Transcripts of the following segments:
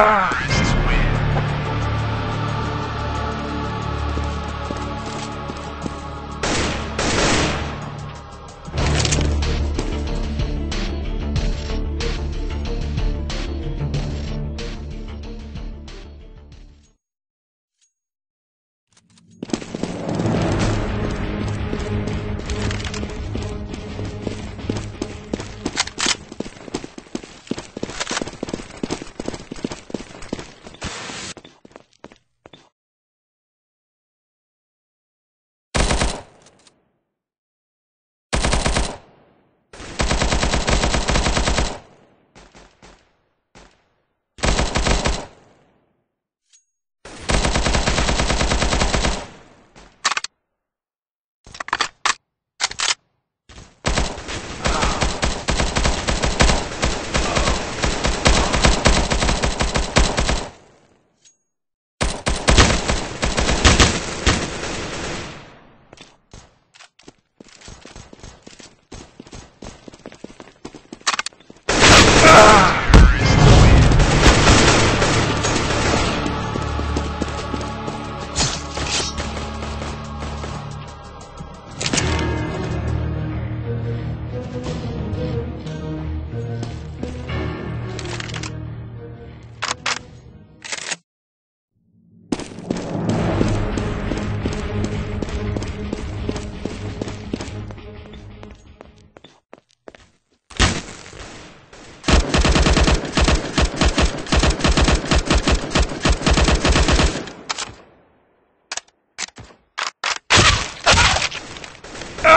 Ah!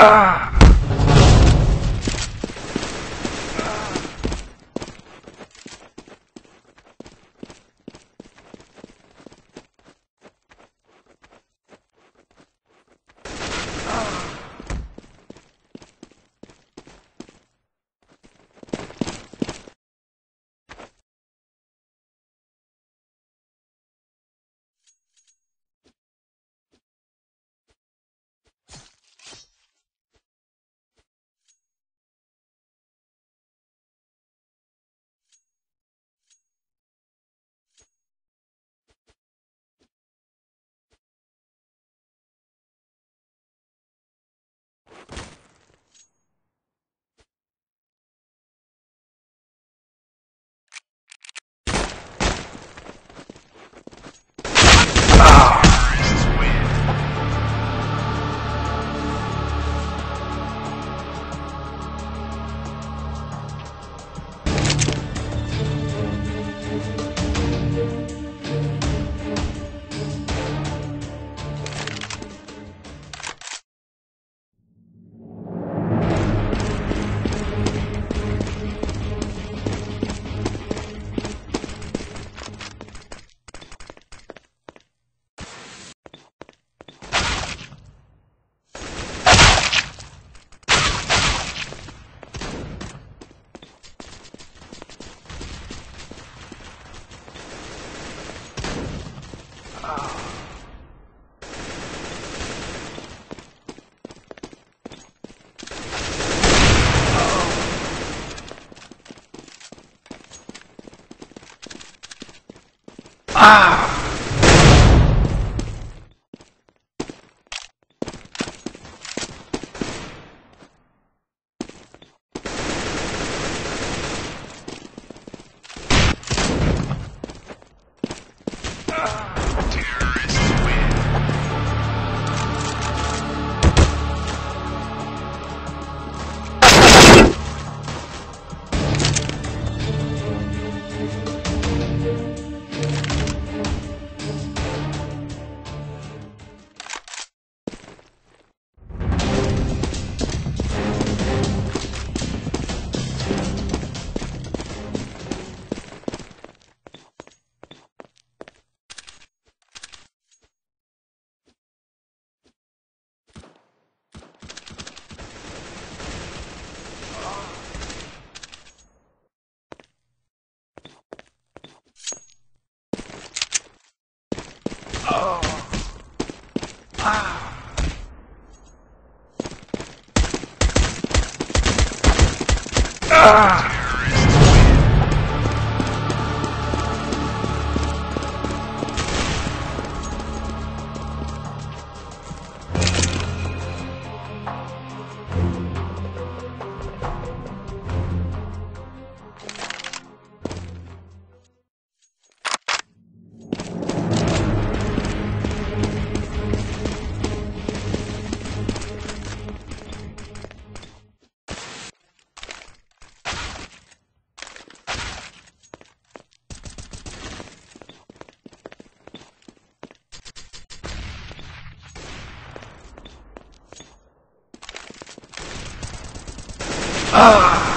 Ah! 啊。Ah! Terrorists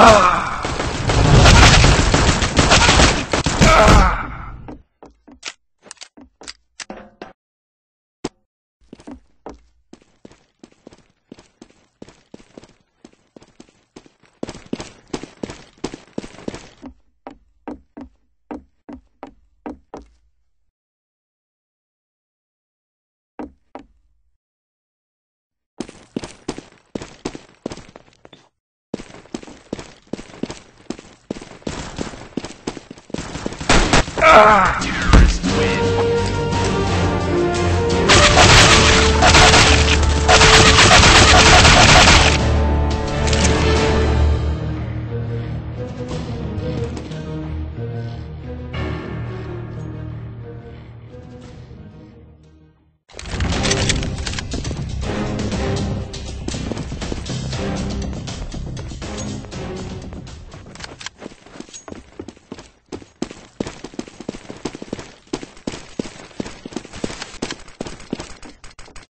Ah! Ah!